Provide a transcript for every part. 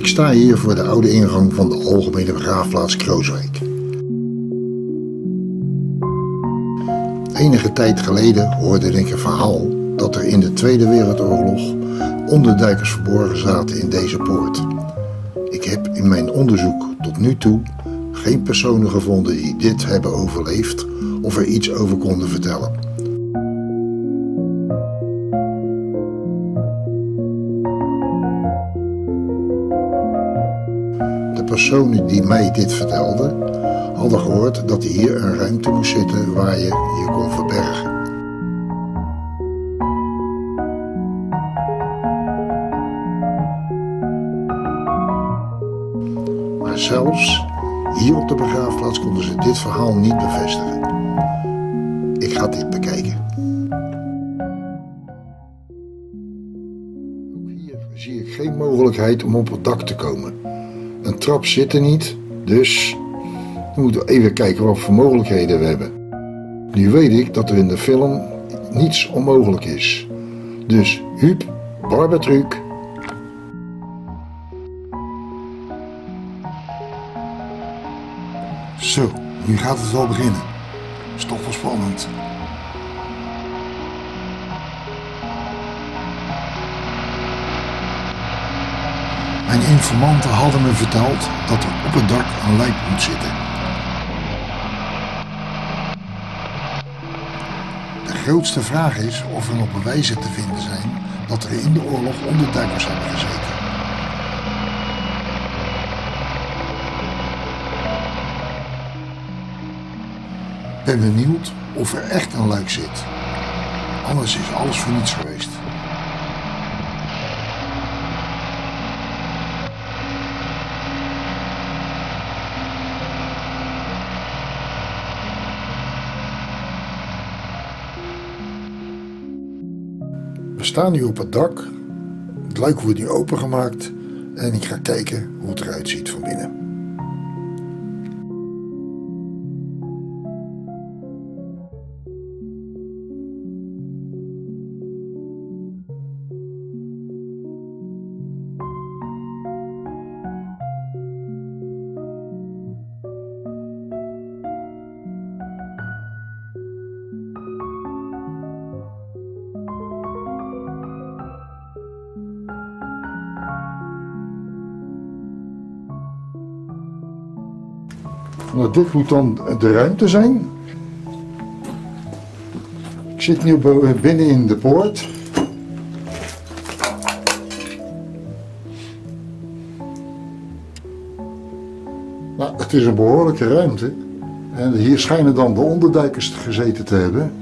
Ik sta hier voor de oude ingang van de Algemene Begraafplaats Krooswijk. Enige tijd geleden hoorde ik een verhaal dat er in de Tweede Wereldoorlog onderduikers verborgen zaten in deze poort. Ik heb in mijn onderzoek tot nu toe geen personen gevonden die dit hebben overleefd of er iets over konden vertellen. Personen die mij dit vertelden hadden gehoord dat hier een ruimte moest zitten waar je je kon verbergen. Maar zelfs hier op de begraafplaats konden ze dit verhaal niet bevestigen. Ik ga dit bekijken. Ook hier zie ik geen mogelijkheid om op het dak te komen. Een trap zit er niet, dus we moeten even kijken wat voor mogelijkheden we hebben. Nu weet ik dat er in de film niets onmogelijk is. Dus Huub, Barbetruc. Zo, nu gaat het wel beginnen. Is toch wel spannend. Mijn informanten hadden me verteld dat er op het dak een lijk moet zitten. De grootste vraag is of er nog bewijzen te vinden zijn dat er in de oorlog onderduikers hebben gezeten. Ben benieuwd of er echt een luik zit. Anders is alles voor niets geweest. We staan nu op het dak. Het luik wordt nu opengemaakt en ik ga kijken hoe het eruit ziet van binnen. Nou, dit moet dan de ruimte zijn. Ik zit nu binnen in de poort. Nou, het is een behoorlijke ruimte. En hier schijnen dan de onderduikers gezeten te hebben.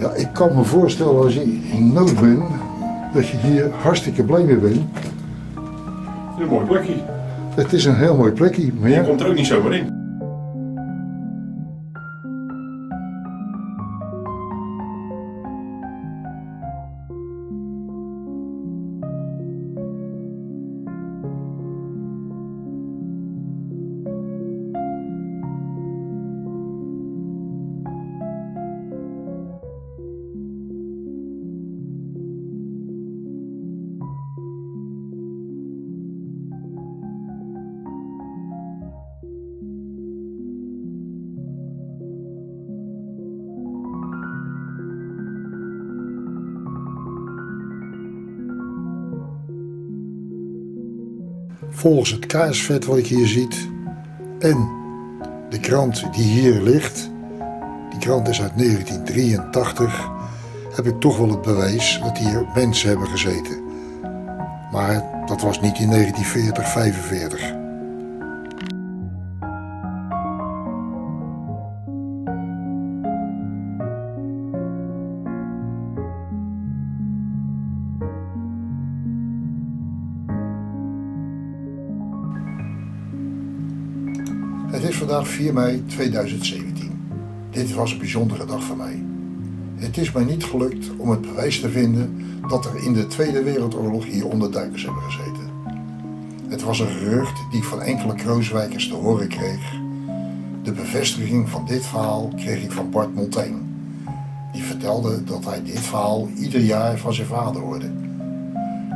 Ja, ik kan me voorstellen als je in nood bent, dat je hier hartstikke blij mee bent. Een mooi plekje. Het is een heel mooi plekje, maar Je ja, komt er ook niet zomaar in. Volgens het kaarsvet wat je hier ziet en de krant die hier ligt, die krant is uit 1983, heb ik toch wel het bewijs dat hier mensen hebben gezeten. Maar dat was niet in 1940, 45. Het is vandaag 4 mei 2017. Dit was een bijzondere dag voor mij. Het is mij niet gelukt om het bewijs te vinden dat er in de Tweede Wereldoorlog hier onderduikers hebben gezeten. Het was een gerucht die ik van enkele Krooswijkers te horen kreeg. De bevestiging van dit verhaal kreeg ik van Bart Montaigne. Die vertelde dat hij dit verhaal ieder jaar van zijn vader hoorde.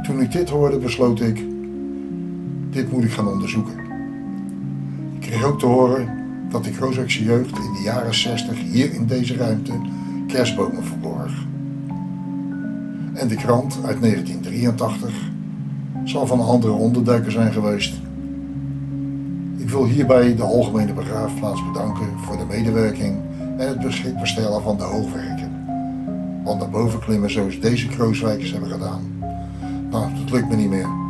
Toen ik dit hoorde besloot ik, dit moet ik gaan onderzoeken. Kreeg ook te horen dat de Krooswijkse jeugd in de jaren 60 hier in deze ruimte kerstbomen verborg. En de krant uit 1983 zal van andere onderduiker zijn geweest. Ik wil hierbij de Algemene Begraafplaats bedanken voor de medewerking en het beschikbaar stellen van de hoogwerken. Want naar boven klimmen zoals deze Krooswijkers hebben gedaan. Nou, dat lukt me niet meer.